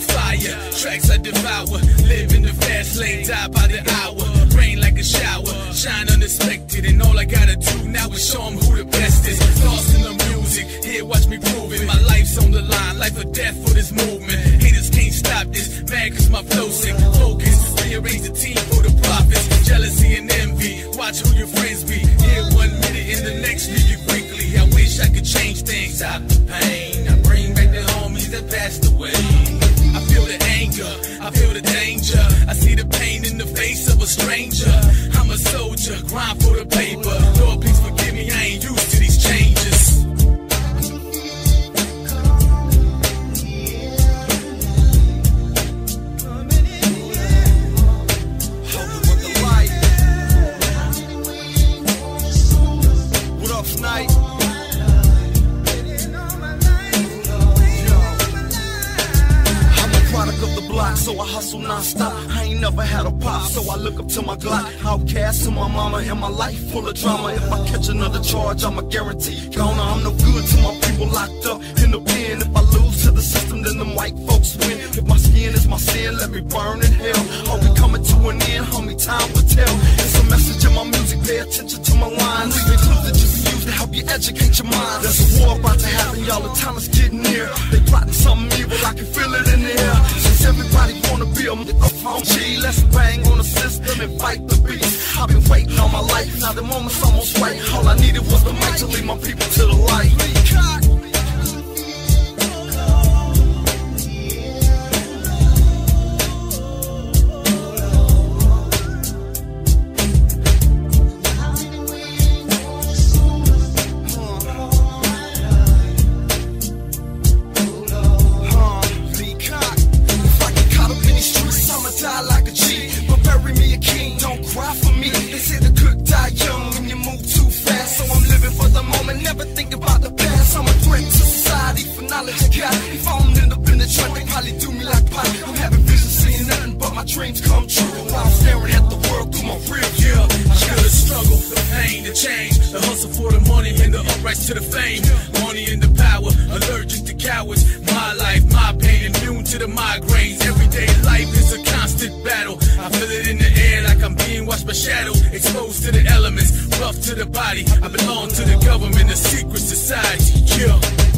fire. Tracks I devour. Live in the fast lane, die by the hour. Rain like a shower, shine unexpected. And all I gotta do now is show 'em who the best is. Lost in the music, here watch me prove it. My life's on the line, life or death for this movement. Haters can't stop this, mad cause my flow sick. Focus, rearrange the team for the profits. Jealousy and envy, watch who your friends be. Here one minute, in the next leave you quickly. I wish I could change things, a stranger. I'm a soldier, grind for the paper. Lord, so I hustle non-stop. I ain't never had a pop, so I look up to my Glock. Outcast to my mama and my life full of drama. If I catch another charge, I'm a guarantee. Gonna, I'm no good to my people locked up in the pen. If I lose to the system, then them white folks win. If my skin is my sin, let me burn in hell. Are we coming to an end, homie? Time will tell. It's a message in my music, pay attention to my lines. Leaving clues that you can use to help you educate your mind. There's a war about to happen, y'all. The time is getting near. They plotting something evil, I can feel it be a G, let's bang on the system and fight the beast. I've been waiting all my life, now the moment's almost right. All I needed was the mic to lead my people to the light. I got. If I don't end up in the trunk, they probably do me like pop. I'm having visions, seeing nothing but my dreams come true. While I'm staring at the world through my rear view. I feel the struggle, the pain, the change, the hustle for the money and the uprights to the fame. Money and the power, allergic to cowards. My life, my pain, immune to the migraines. Everyday life is a constant battle. I feel it in the air like I'm being watched by shadow. Exposed to the elements, rough to the body. I belong to the government, a secret society. Yeah.